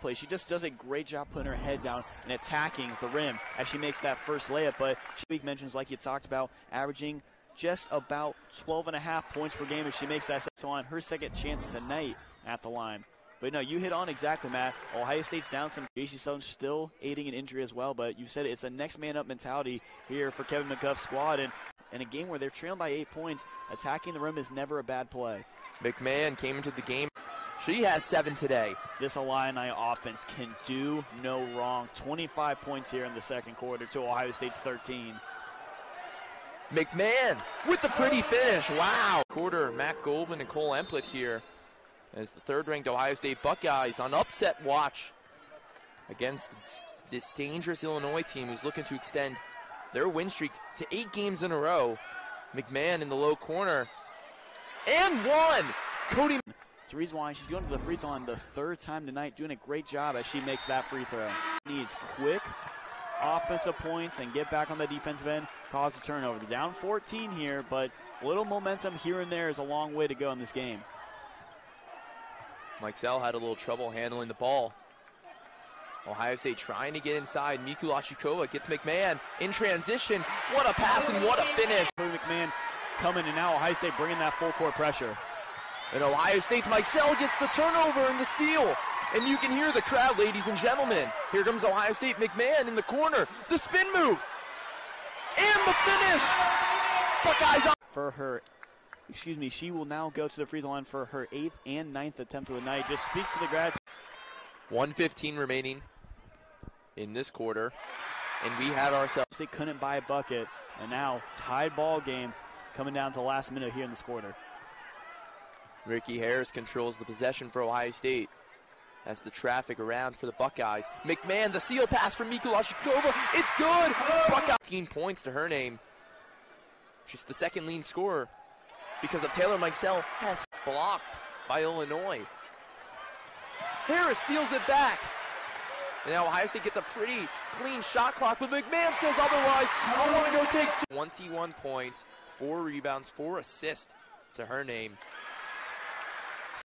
play. She just does a great job putting her head down and attacking the rim as she makes that first layup. But she mentions, like you talked about, averaging just about 12 and a half points per game as she makes that second line. Her second chance tonight at the line. But no, you hit on exactly, Matt. Ohio State's down some. Jacy Sheldon still aiding an injury as well, but you said it, it's a next man up mentality here for Kevin McGuff's squad. And in a game where they're trailing by eight points, attacking the rim is never a bad play. McMahon came into the game. She has seven today. This Illini offense can do no wrong. 25 points here in the second quarter to Ohio State's 13. McMahon with the pretty finish. Wow. Quarter, Matt Goldman and Cole Emplet here as the third-ranked Ohio State Buckeyes on upset watch against this dangerous Illinois team who's looking to extend their win streak to eight games in a row. McMahon in the low corner. And one! Cotie. It's the reason why she's going to the free throw on the third time tonight, doing a great job as she makes that free throw. Needs quick offensive points and get back on the defensive end, cause a turnover. They're down 14 here, but little momentum here and there is a long way to go in this game. Mikesell had a little trouble handling the ball. Ohio State trying to get inside. Mikulasikova gets McMahon in transition. What a pass and what a finish. McMahon coming and now Ohio State bringing that full court pressure. And Ohio State's Mikesell gets the turnover and the steal. And you can hear the crowd, ladies and gentlemen. Here comes Ohio State McMahon in the corner. The spin move. And the finish. Buckeyes on. For her excuse me, she will now go to the free throw line for her eighth and ninth attempt of the night. Just speaks to the grads. 115 remaining in this quarter, and we have ourselves. They couldn't buy a bucket, and now tied ball game coming down to the last minute here in this quarter. Rikki Harris controls the possession for Ohio State. As the traffic around for the Buckeyes. McMahon, the seal pass from Mikulasikova. It's good. Buckeye 18 points to her name. She's the second lead scorer because of Taylor Mikesell has blocked by Illinois. Harris steals it back. And now Ohio State gets a pretty clean shot clock, but McMahon says otherwise. I want to go take two. 21 points, four rebounds, four assists to her name.